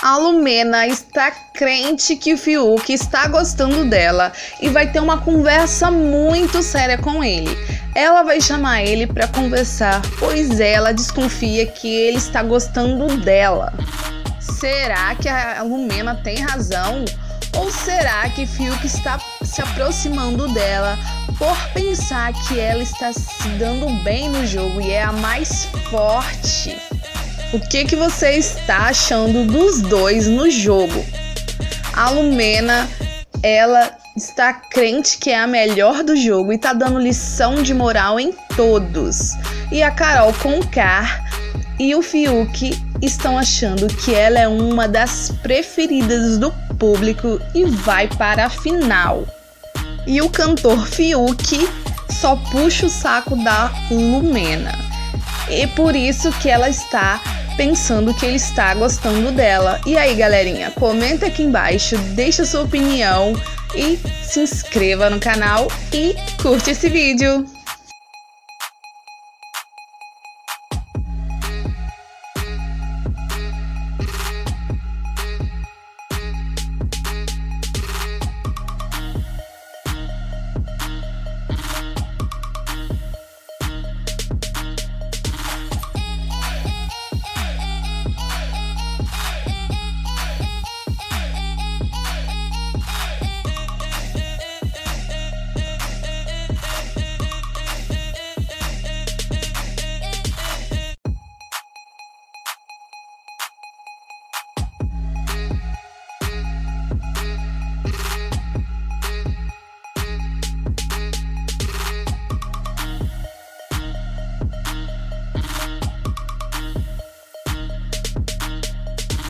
A Lumena está crente que o Fiuk está gostando dela e vai ter uma conversa muito séria com ele. Ela vai chamar ele para conversar, pois ela desconfia que ele está gostando dela. Será que a Lumena tem razão? Ou será que Fiuk está se aproximando dela por pensar que ela está se dando bem no jogo e é a mais forte? O que, que você está achando dos dois no jogo? A Lumena, ela está crente que é a melhor do jogo e tá dando lição de moral em todos. E a Carol Concar e o Fiuk estão achando que ela é uma das preferidas do público e vai para a final. E o cantor Fiuk só puxa o saco da Lumena. E por isso que ela está pensando que ele está gostando dela. E aí, galerinha, comenta aqui embaixo, deixa sua opinião e se inscreva no canal e curte esse vídeo.